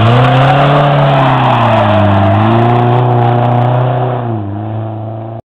Oh.